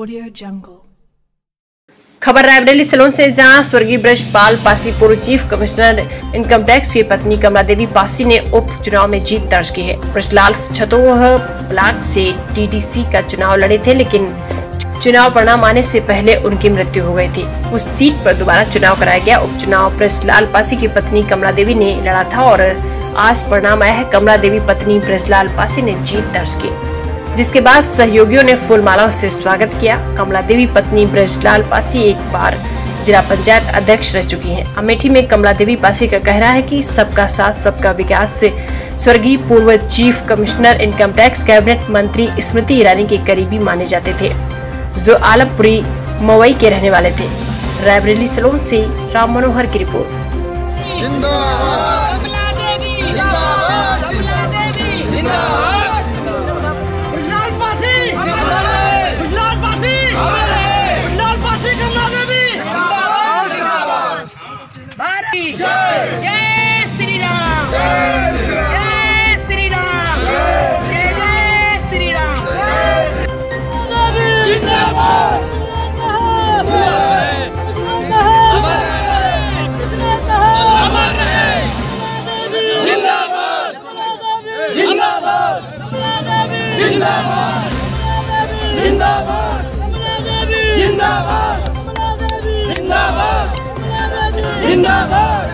Audio Jungle. खबर Raebareli salon से जहाँ स्वर्गीय ब्रजपाल पासी पूर्व चीफ कमिश्नर इनकम टैक्स की पत्नी कमला देवी पासी ने उप चुनाव में जीत दर्ज की है। ब्रजलाल छतोह ब्लॉक से टीडीसी का चुनाव लड़े थे, लेकिन चुनाव परिणाम आने से पहले उनकी मृत्यु हो गई थी। उस सीट पर दोबारा चुनाव कराया गया। उपचुनाव ब्रजलाल पासी की पत्नी कमला देवी ने लड़ा था और आज परिणाम आया है। कमला देवी पत्नी ब्रजलाल पासी ने जीत दर्ज की। जिसके बाद सहयोगियों ने फूल मालाओं से स्वागत किया। कमला देवी पत्नी ब्रजलाल पासी एक बार जिला पंचायत अध्यक्ष रह चुकी हैं। अमेठी में कमला देवी पासी का कहना है कि सबका साथ, सबका विकास से स्वर्गीय पूर्व chief commissioner income tax cabinet मंत्री स्मृति ईरानी के करीबी माने जाते थे, जो आलमपुरी, मवई के रहने वाले थे। रायबरेली सलोन से राम मनोहर की रिपोर्ट। जय। श्री राम जय श्री राम जय जय श्री राम जिंदाबाद